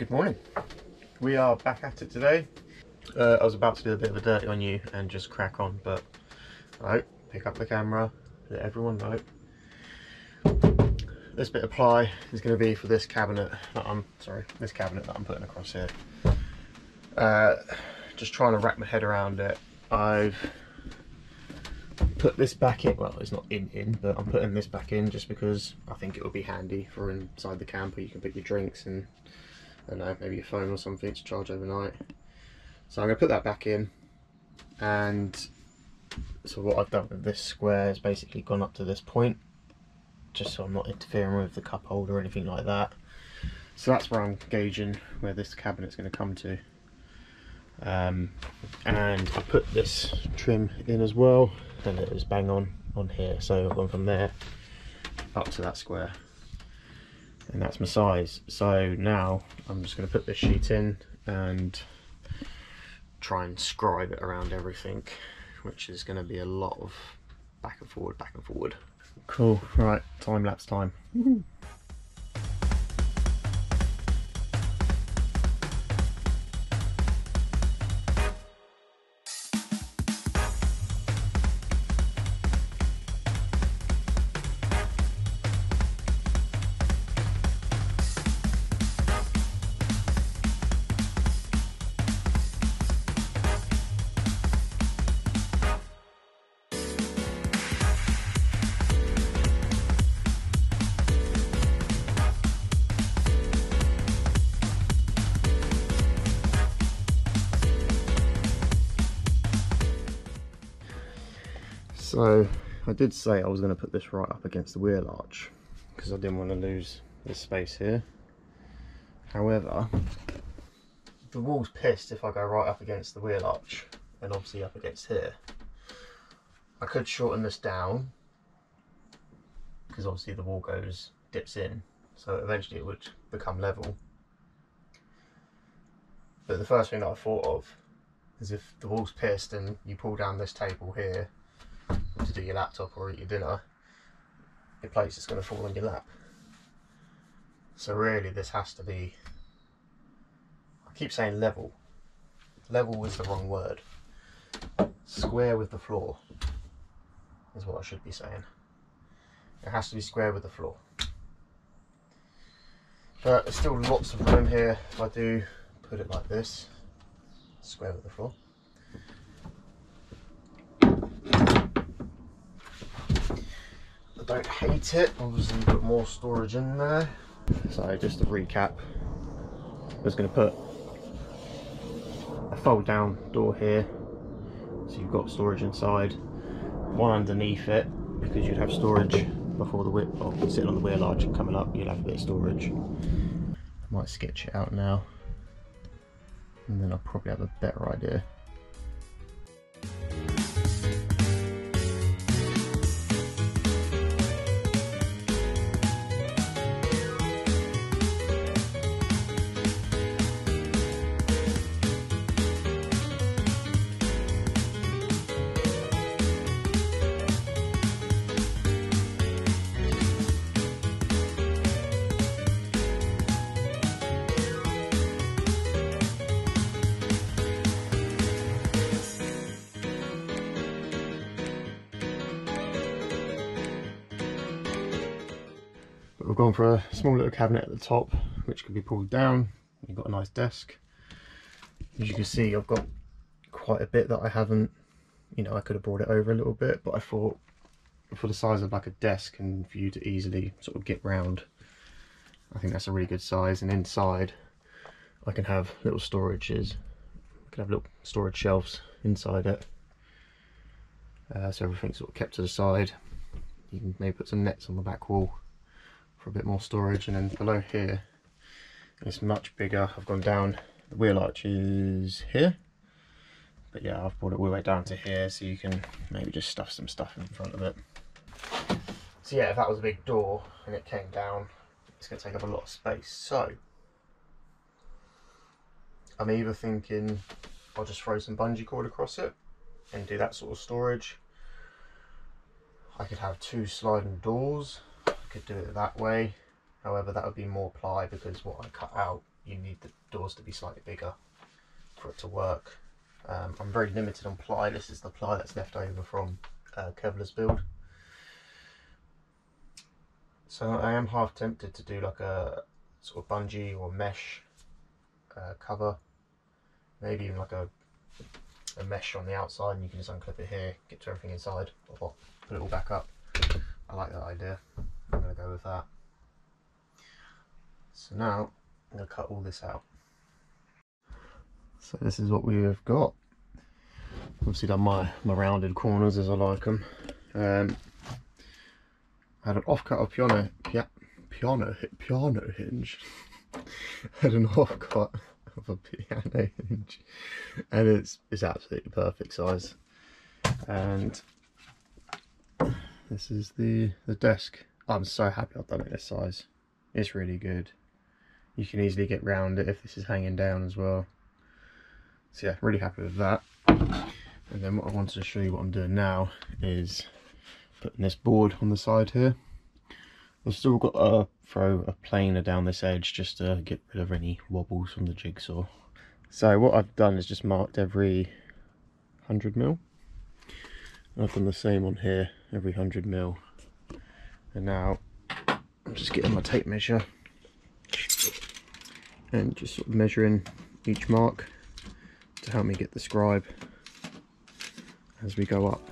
Good morning. We are back at it today. Uh, I was about to do a bit of a dirty on you and just crack on, but no, pick up the camera, let everyone know. This bit of ply is going to be for this cabinet that I'm, sorry, this cabinet that I'm putting across here. Uh, just trying to wrap my head around it. I've put this back in, well it's not in in, but I'm putting this back in just because I think it would be handy for inside the camper. You can put your drinks and I don't know, maybe your phone or something to charge overnight. So I'm going to put that back in and so what I've done with this square is basically gone up to this point just so I'm not interfering with the cup holder or anything like that. So that's where I'm gauging where this cabinet's going to come to. Um, and I put this trim in as well and it was bang on on here so I've gone from there up to that square and that's my size. So now I'm just going to put this sheet in and try and scribe it around everything which is going to be a lot of back and forward back and forward. Cool. Right. Time. Lapse time So I did say I was going to put this right up against the wheel arch because I didn't want to lose this space here. However, the wall's pissed if I go right up against the wheel arch and obviously up against here. I could shorten this down because obviously the wall goes, dips in, so eventually it would become level. But the first thing that I thought of is if the wall's pissed and you pull down this table here to do your laptop or eat your dinner, your plate's just going to fall on your lap. So really this has to be, I keep saying level. Level is the wrong word. Square with the floor is what I should be saying. It has to be square with the floor. But there's still lots of room here if I do put it like this, square with the floor. Don't hate it, obviously put more storage in there. So just to recap, I was going to put a fold down door here, so you've got storage inside, one underneath it, because you'd have storage before the whip, or sitting on the wheel arch and coming up, you'll have a bit of storage. I might sketch it out now, and then I'll probably have a better idea. Gone for a small little cabinet at the top, which can be pulled down. You've got a nice desk. As you can see, I've got quite a bit that I haven't, you know, I could have brought it over a little bit, but I thought for the size of like a desk and for you to easily sort of get round, I think that's a really good size. And inside, I can have little storages. I can have little storage shelves inside it. Uh, so everything's sort of kept to the side. You can maybe put some nets on the back wall for a bit more storage and then below here it's much bigger. I've gone down the wheel arch is here. But yeah I've brought it all the way down to here so you can maybe just stuff some stuff in front of it. So yeah if that was a big door and it came down. It's going to take up a lot of space. So I'm either thinking I'll just throw some bungee cord across it and do that sort of storage. I could have two sliding doors could do it that way however that would be more ply because what I cut out you need the doors to be slightly bigger for it to work. Um, I'm very limited on ply. This is the ply that's left over from uh, Kevlar's build. So I am half tempted to do like a sort of bungee or mesh uh, cover, maybe even like a, a mesh on the outside and you can just unclip it here, get to everything inside, or put it all back up. I like that idea. I'm going to go with that. So now I'm going to cut all this out. So this is what we have got. Obviously done my, my rounded corners as I like them. Um, I had an offcut of piano, pia, piano, piano hinge. I had an offcut of a piano hinge, and it's it's absolutely perfect size. And this is the the desk. I'm so happy I've done it this size. It's really good. You can easily get round it if this is hanging down as well. So yeah, really happy with that. And then what I wanted to show you what I'm doing now is putting this board on the side here. I've still got to throw a planer down this edge just to get rid of any wobbles from the jigsaw. So what I've done is just marked every 100 mil. I've done the same on here, every 100 mil. And now I'm just getting my tape measure and just sort of measuring each mark to help me get the scribe as we go up.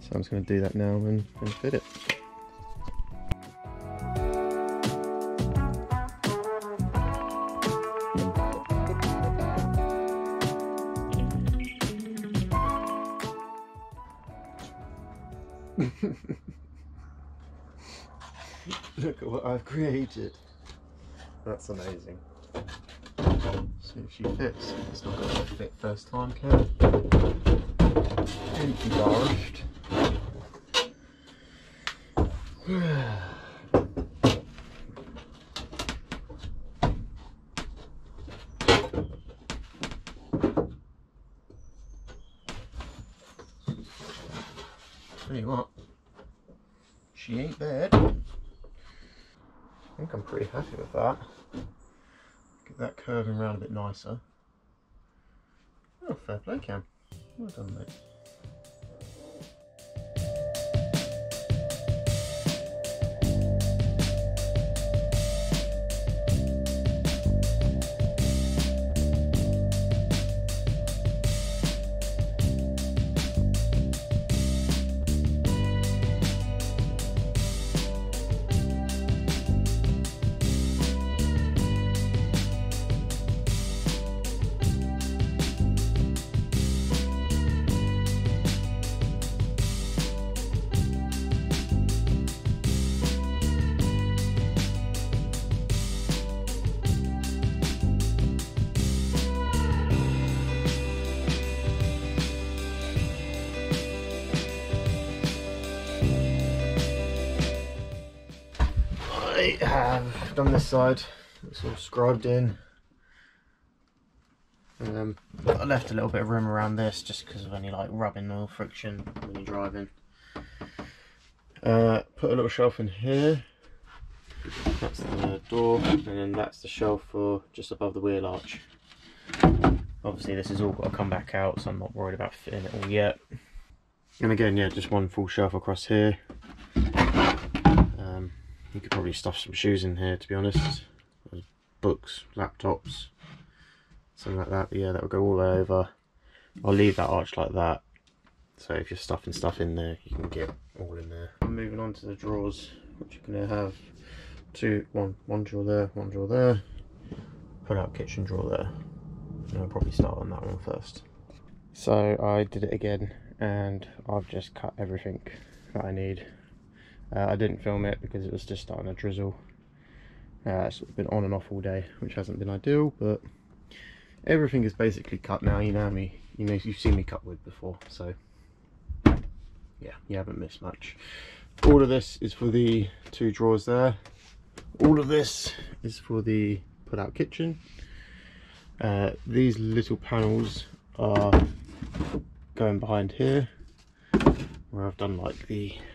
So I'm just going to do that now and, and fit it. Look at what I've created. That's amazing. See if she fits. It's not going to fit first time, it? Empty barshed. Tell you what, she ain't bad. Think I'm pretty happy with that. Get that curving around a bit nicer. Oh, fair play, Cam. Well done, mate. Have done this side, it's all scribed in. And then I left a little bit of room around this just because of any like rubbing or friction when you're driving. Uh, put a little shelf in here. That's the door, and then that's the shelf for just above the wheel arch. Obviously, this has all got to come back out, so I'm not worried about fitting it all yet. And again, yeah, just one full shelf across here. You could probably stuff some shoes in here, to be honest. Books, laptops, something like that. But yeah, that will go all over. I'll leave that arch like that. So if you're stuffing stuff in there, you can get all in there. I'm moving on to the drawers, which you're going to have two, one, one drawer there, one drawer there. Put out kitchen drawer there. And I'll probably start on that one first. So I did it again, and I've just cut everything that I need. Uh, I didn't film it because it was just starting to drizzle. Uh, it's been on and off all day, which hasn't been ideal, but everything is basically cut now. You know me, you know you've seen me cut wood before, so yeah, you haven't missed much. All of this is for the two drawers there. All of this is for the put-out kitchen. Uh, these little panels are going behind here, where I've done like the, the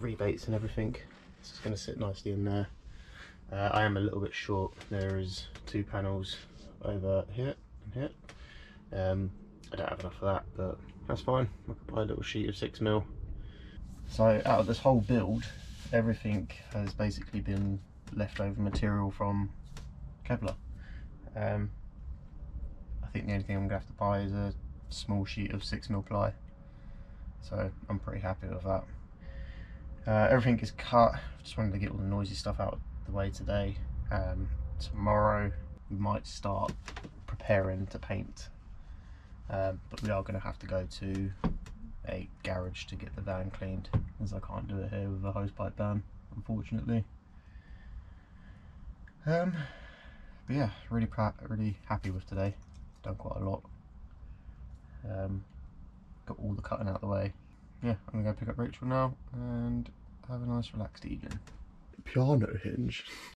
rebates and everything. Is going to sit nicely in there. Uh, I am a little bit short. There is two panels over here and here. Um, I don't have enough of that, but that's fine. I could buy a little sheet of six mil. So out of this whole build, everything has basically been leftover material from Kevlar. Um, I think the only thing I'm gonna have to buy is a small sheet of six mil ply. So I'm pretty happy with that. Uh, everything is cut. Just wanted to get all the noisy stuff out of the way today. Um, tomorrow we might start preparing to paint, um, but we are going to have to go to a garage to get the van cleaned, as I can't do it here with a hosepipe van unfortunately. Um, but yeah, really proud, really happy with today. Done quite a lot. Um, got all the cutting out of the way. Yeah, I'm gonna go pick up Rachel now and have a nice relaxed evening. Piano hinge.